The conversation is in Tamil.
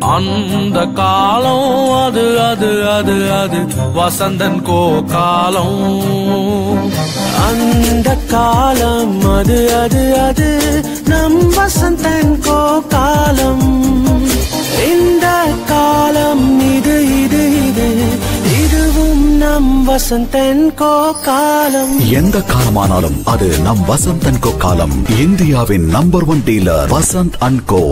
அந்த காலம் அது அது அது அது. வசந்தன் கோ காலம் அந்த காலம் அது அது அது. நம் வசந்தன் கோ காலம் இந்த காலம் இது இது இது. இதுவும் நம் வசந்தன் கோ காலம் எந்த காலமானாலும் அது நம் வசந்தன் கோ காலம் இந்தியாவின் number one dealer Vasanth and co.